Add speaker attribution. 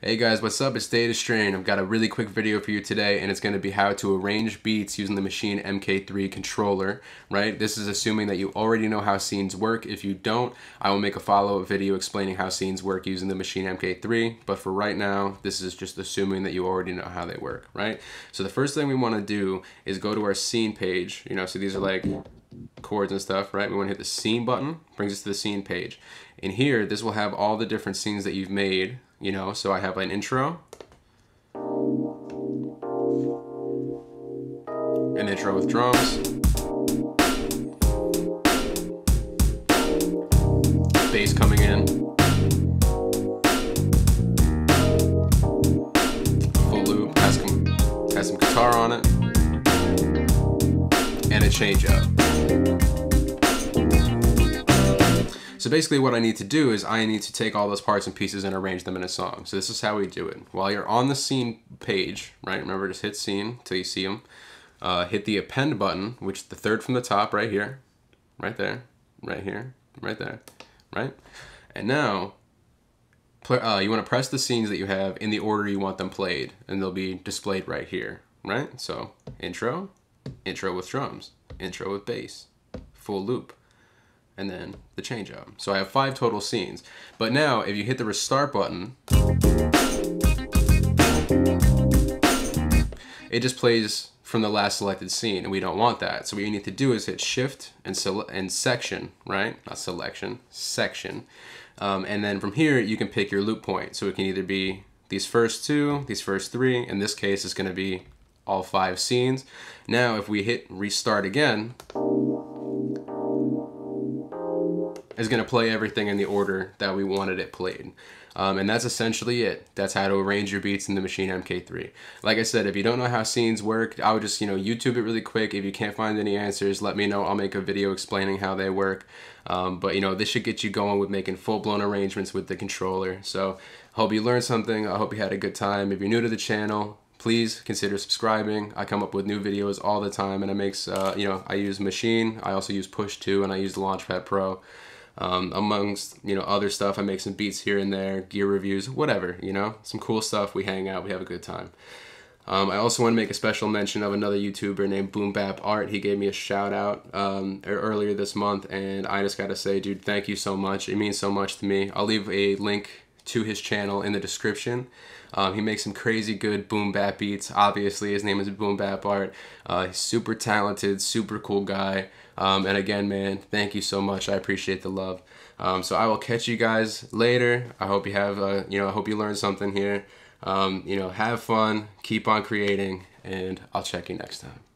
Speaker 1: Hey guys, what's up? It's Data Strain. I've got a really quick video for you today and it's going to be how to arrange beats using the Maschine MK3 controller, right? This is assuming that you already know how scenes work. If you don't, I will make a follow-up video explaining how scenes work using the Maschine MK3, but for right now, this is just assuming that you already know how they work, right? So the first thing we want to do is go to our scene page, you know, so these are like chords and stuff, right? We want to hit the scene button, brings us to the scene page. In here, this will have all the different scenes that you've made you know, so I have an intro, an intro with drums, bass coming in, full loop, has some, has some guitar on it, and a change up. So basically what I need to do is I need to take all those parts and pieces and arrange them in a song. So this is how we do it. While you're on the scene page, right, remember just hit scene until you see them. Uh, hit the append button, which the third from the top right here, right there, right here, right there, right? And now uh, you want to press the scenes that you have in the order you want them played, and they'll be displayed right here, right? So intro, intro with drums, intro with bass, full loop, and then the change up. So I have five total scenes. But now if you hit the restart button, it just plays from the last selected scene and we don't want that. So what you need to do is hit shift and, and section, right? Not selection, section. Um, and then from here you can pick your loop point. So it can either be these first two, these first three. In this case it's gonna be all five scenes. Now if we hit restart again, is going to play everything in the order that we wanted it played. Um, and that's essentially it. That's how to arrange your beats in the Maschine MK3. Like I said, if you don't know how scenes work, I would just, you know, YouTube it really quick. If you can't find any answers, let me know. I'll make a video explaining how they work. Um, but, you know, this should get you going with making full-blown arrangements with the controller. So, hope you learned something. I hope you had a good time. If you're new to the channel, please consider subscribing. I come up with new videos all the time and it makes, uh, you know, I use Maschine. I also use Push 2 and I use the Launchpad Pro. Um, amongst you know other stuff, I make some beats here and there, gear reviews, whatever. You know, some cool stuff. We hang out, we have a good time. Um, I also want to make a special mention of another YouTuber named Boom Bap Art. He gave me a shout out um, earlier this month, and I just gotta say, dude, thank you so much. It means so much to me. I'll leave a link to his channel in the description. Um, he makes some crazy good boom bap beats. Obviously, his name is Boom Bap Art. Uh, he's super talented, super cool guy. Um, and again, man, thank you so much. I appreciate the love. Um, so I will catch you guys later. I hope you have, uh, you know, I hope you learned something here. Um, you know, have fun, keep on creating, and I'll check you next time.